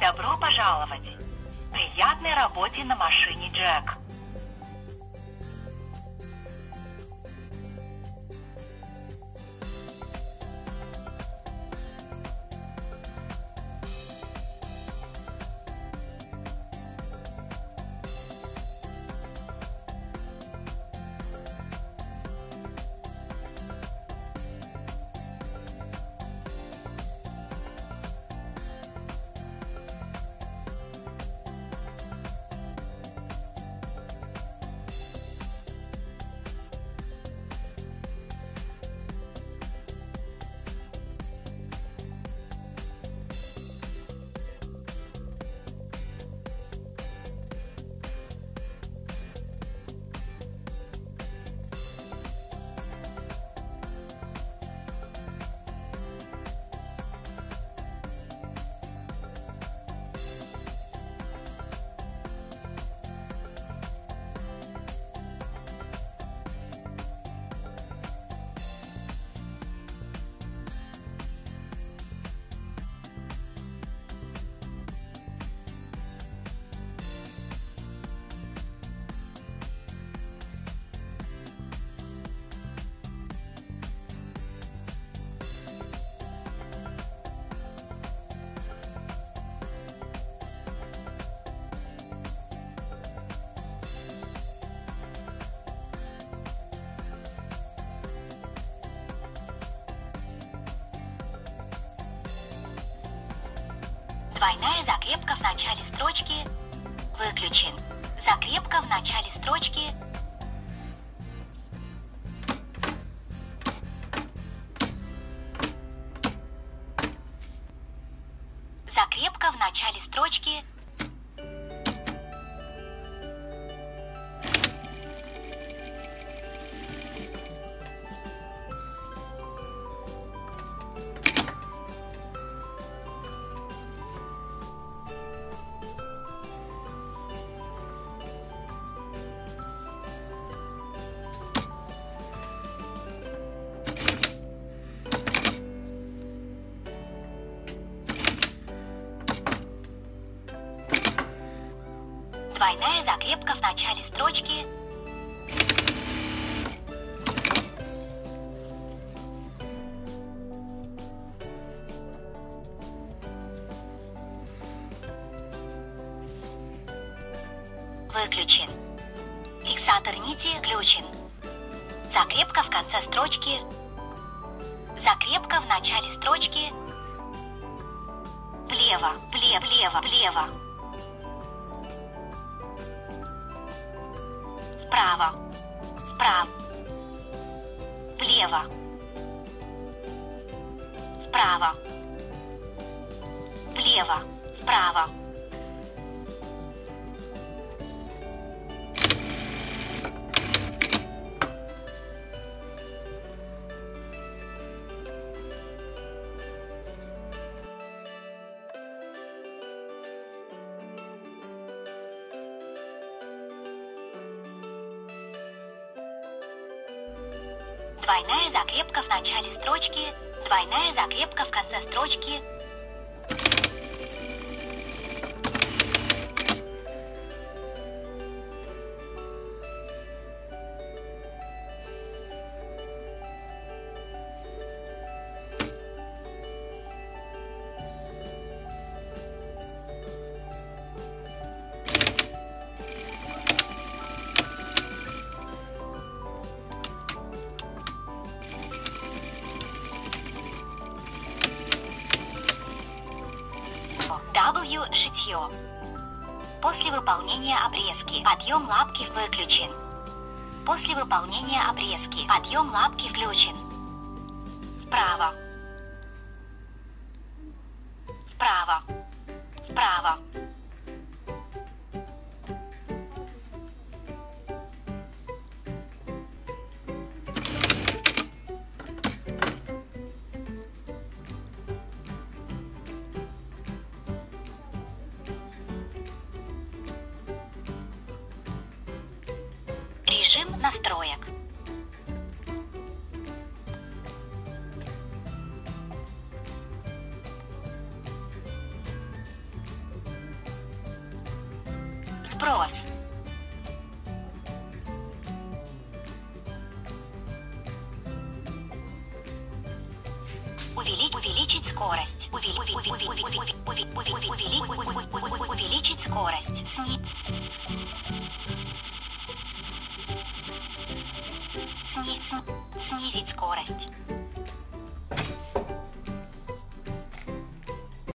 Добро пожаловать! Приятной работе на машине Джек! Двойная закрепка в начале строчки выключен. Закрепка в начале Двойная закрепка в начале строчки выключен. Фиксатор нити включен. Закрепка в конце строчки. Закрепка в начале строчки. Влево, влево, влево, влево. Вправо, вправо. Влево. Вправо. Влево, вправо. Двойная закрепка в начале строчки, двойная закрепка в конце строчки. Шитье. После выполнения обрезки подъем лапки выключен. После выполнения обрезки подъем лапки включен. Вправо. próximo. Увеличить скорость. Увеличить скорость. Снизить скорость.